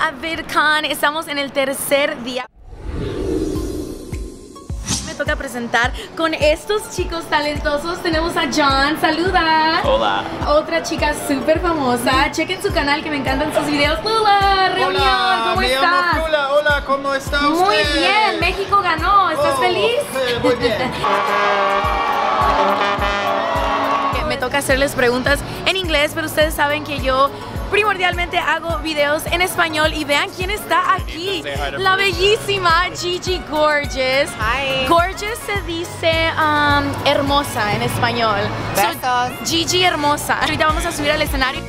a VidCon. Estamos en el tercer día. Me toca presentar con estos chicos talentosos. Tenemos a John, saluda. Hola. Otra chica súper famosa. Chequen su canal que me encantan sus videos. Lula, Reunión, ¿cómo me estás? llamo Lula. Hola, ¿cómo está usted? Muy bien, México ganó. ¿Estás Oh, feliz? muy bien. Me toca hacerles preguntas en inglés, pero ustedes saben que yo primordialmente hago videos en español y vean quién está aquí. La bellísima Gigi Gorgeous. Hi. Gorgeous se dice um, hermosa en español. So. Gigi hermosa. Ahorita vamos a subir al escenario. If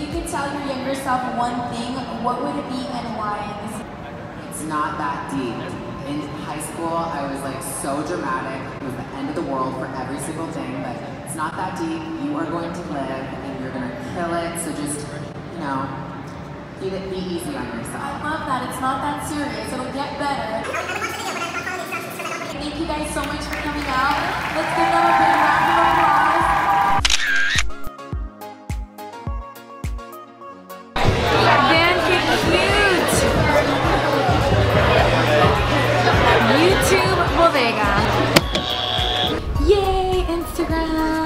you could tell your younger self one thing, what would it be and why? It's not that deep. In high school, I was like so dramatic. It was the end of the world for every single thing, but it's not that deep. You are going to live you're going to kill it. So just, you know, be, be easy on yourself. I love that. It's not that serious. It'll get better. Thank you guys so much for coming out. Let's give them a big round of applause. Vean qué cute. YouTube Bodega. Yay, Instagram.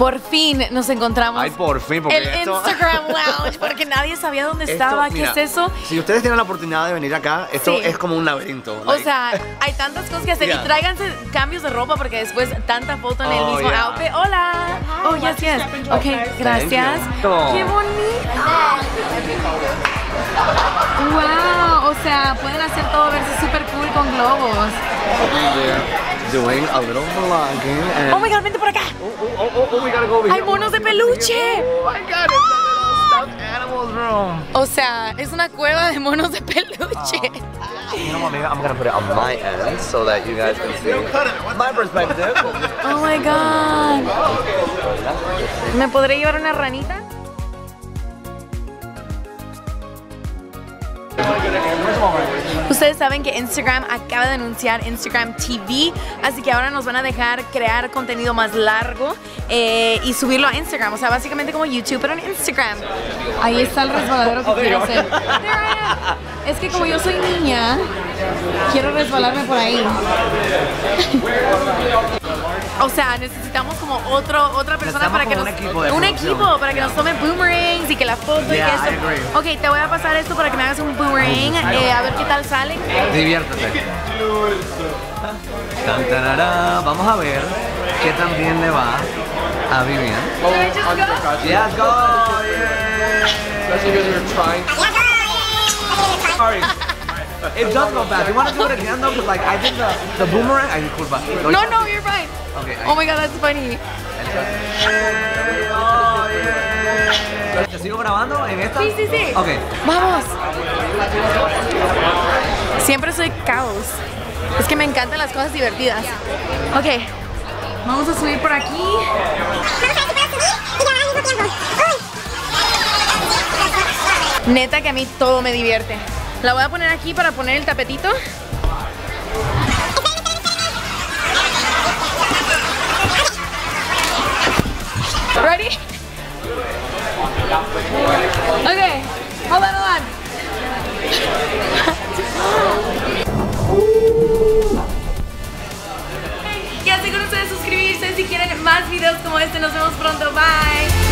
Por fin nos encontramos. Ay, por fin, porque el esto- Instagram Lounge, porque nadie sabía dónde Esto, estaba. mira, ¿Qué es eso? Si ustedes tienen la oportunidad de venir acá, esto Sí. es como un laberinto. O like- sea, hay tantas cosas que hacer Yeah. y tráiganse cambios de ropa porque después tanta foto en el Oh, mismo yeah. outfit. Hola. Oh, yes, yes. Ok, gracias. Qué bonito. Wow, o sea, pueden hacer todo verse súper cool con globos. Doing a little vlogging and Oh my god, vente por acá. oh, oh, oh, oh, we gotta go over Hay monos de peluche. Oh my god, it's a little stuffed animals room. O sea, es una cueva de monos de peluche. You know what, maybe I'm gonna put it on my end so that you guys can see my perspective. Oh my god. ¿Me podré llevar una ranita? Ustedes saben que Instagram acaba de anunciar Instagram TV, así que ahora nos van a dejar crear contenido más largo eh, y subirlo a Instagram. O sea, básicamente como YouTube, pero en Instagram. Ahí está el resbaladero que quiero hacer. Es que como yo soy niña, quiero resbalarme por ahí. O sea, necesitamos como otro, otra persona para que nos... un equipo un para que nos tomen boomerangs y que la foto Yeah, y esto. Ok, te voy a pasar esto para que me hagas un boomerang, eh, a ver qué tal sale. Diviértete. Vamos a ver qué tan bien le va a Vivian. Go? Yeah. Especially because trying. Sorry. It does go. You want to do it again though? Because like I did the, the boomerang. I did curva. No, no, you're fine. Okay. Oh my god, that's funny. Oh, yeah. ¿Te sigo grabando en esta? Sí, sí, sí. Ok. Vamos. Siempre soy caos. Es que me encantan las cosas divertidas. Ok. Vamos a subir por aquí. Neta que a mí todo me divierte. La voy a poner aquí para poner el tapetito. Si quieren más videos como este. Nos vemos pronto. Bye.